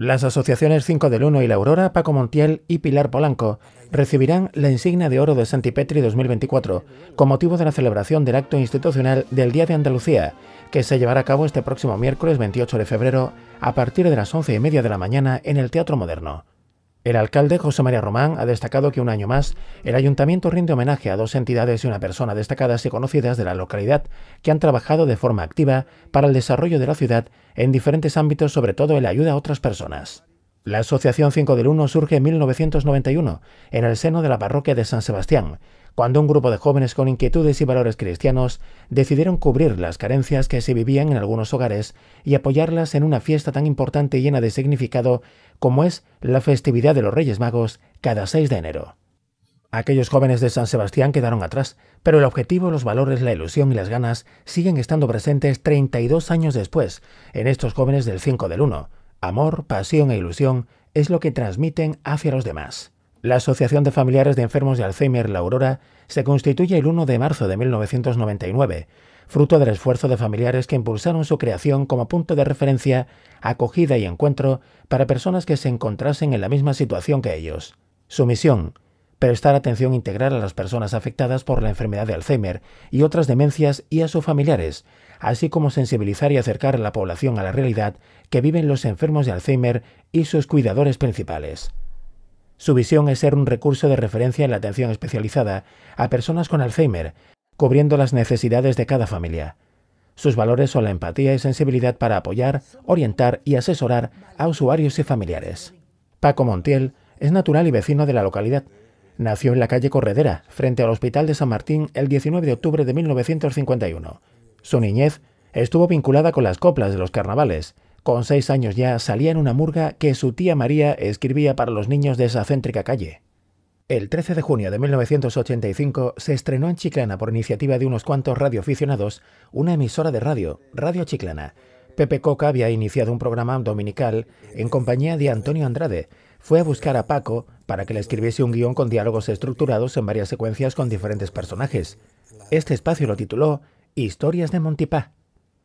Las asociaciones 5 del 1 y La Aurora, Paco Montiel y Pilar Polanco recibirán la insignia de oro de Santipetri 2024 con motivo de la celebración del acto institucional del Día de Andalucía, que se llevará a cabo este próximo miércoles 28 de febrero a partir de las 11 y media de la mañana en el Teatro Moderno. El alcalde José María Román ha destacado que un año más el ayuntamiento rinde homenaje a dos entidades y una persona destacadas y conocidas de la localidad que han trabajado de forma activa para el desarrollo de la ciudad en diferentes ámbitos, sobre todo en la ayuda a otras personas. La Asociación 5 del 1 surge en 1991 en el seno de la parroquia de San Sebastián, cuando un grupo de jóvenes con inquietudes y valores cristianos decidieron cubrir las carencias que se vivían en algunos hogares y apoyarlas en una fiesta tan importante y llena de significado como es la festividad de los Reyes Magos cada 6 de enero. Aquellos jóvenes de San Sebastián quedaron atrás, pero el objetivo, los valores, la ilusión y las ganas siguen estando presentes 32 años después en estos jóvenes del 5 del 1. Amor, pasión e ilusión es lo que transmiten hacia los demás. La Asociación de Familiares de Enfermos de Alzheimer, La Aurora, se constituye el 1 de marzo de 1999, fruto del esfuerzo de familiares que impulsaron su creación como punto de referencia, acogida y encuentro para personas que se encontrasen en la misma situación que ellos. Su misión, prestar atención integral a las personas afectadas por la enfermedad de Alzheimer y otras demencias y a sus familiares, así como sensibilizar y acercar a la población a la realidad que viven los enfermos de Alzheimer y sus cuidadores principales. Su visión es ser un recurso de referencia en la atención especializada a personas con Alzheimer, cubriendo las necesidades de cada familia. Sus valores son la empatía y sensibilidad para apoyar, orientar y asesorar a usuarios y familiares. Paco Montiel es natural y vecino de la localidad. Nació en la calle Corredera, frente al Hospital de San Martín, el 19 de octubre de 1951. Su niñez estuvo vinculada con las coplas de los carnavales, con seis años ya salía en una murga que su tía María escribía para los niños de esa céntrica calle. El 13 de junio de 1985 se estrenó en Chiclana por iniciativa de unos cuantos radioaficionados una emisora de radio, Radio Chiclana. Pepe Coca había iniciado un programa dominical en compañía de Antonio Andrade. Fue a buscar a Paco para que le escribiese un guion con diálogos estructurados en varias secuencias con diferentes personajes. Este espacio lo tituló Historias de Montipá.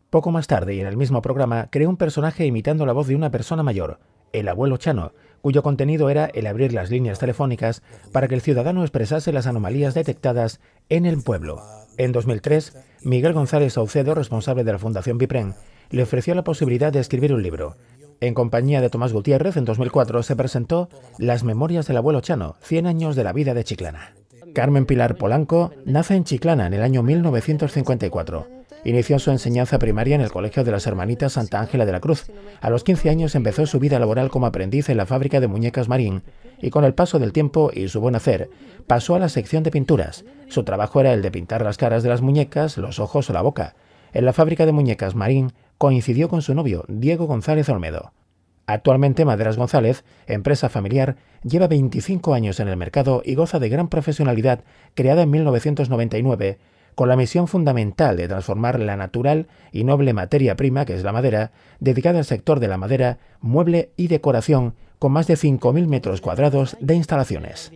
Poco más tarde y en el mismo programa creó un personaje imitando la voz de una persona mayor, el abuelo Chano, cuyo contenido era el abrir las líneas telefónicas para que el ciudadano expresase las anomalías detectadas en el pueblo. En 2003, Miguel González Saucedo, responsable de la Fundación Bipren, le ofreció la posibilidad de escribir un libro. En compañía de Tomás Gutiérrez, en 2004 se presentó Las Memorias del Abuelo Chano, 100 años de la vida de Chiclana. Carmen Pilar Polanco nace en Chiclana en el año 1954. Inició su enseñanza primaria en el Colegio de las Hermanitas Santa Ángela de la Cruz. A los 15 años empezó su vida laboral como aprendiz en la fábrica de muñecas Marín y con el paso del tiempo y su buen hacer, pasó a la sección de pinturas. Su trabajo era el de pintar las caras de las muñecas, los ojos o la boca. En la fábrica de muñecas Marín coincidió con su novio, Diego González Olmedo. Actualmente Maderas González, empresa familiar, lleva 25 años en el mercado y goza de gran profesionalidad, creada en 1999 con la misión fundamental de transformar la natural y noble materia prima, que es la madera, dedicada al sector de la madera, mueble y decoración, con más de 5.000 metros cuadrados de instalaciones.